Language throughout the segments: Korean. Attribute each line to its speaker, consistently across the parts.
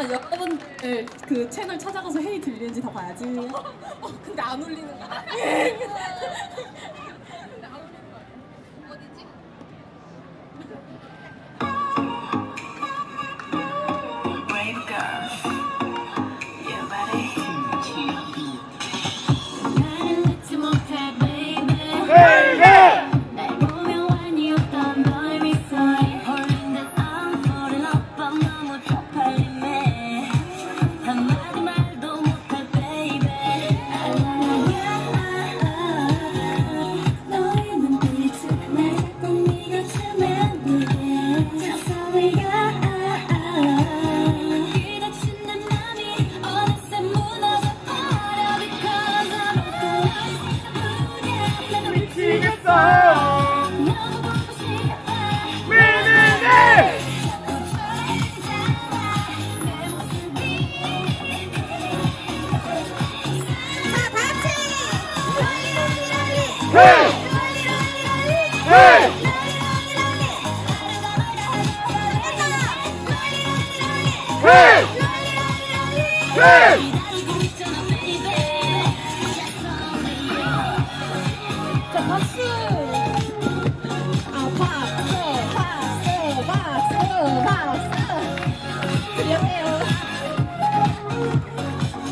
Speaker 1: 약간 여러분들 그 채널 찾아가서 헤이 들리는지 다 봐야지.
Speaker 2: 어, 근데 안 울리는 거야.
Speaker 3: 미치겠어
Speaker 4: 왜내내
Speaker 3: Hey!
Speaker 4: Hey! Hey! Hey!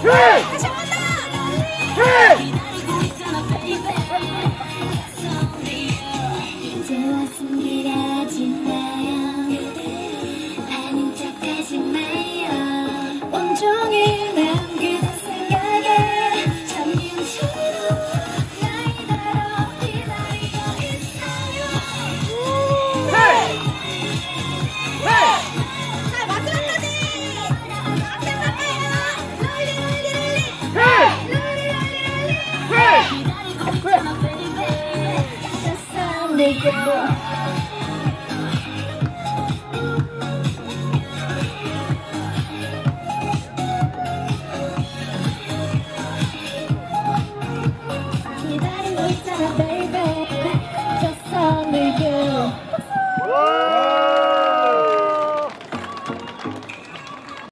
Speaker 4: Hey! Thank you.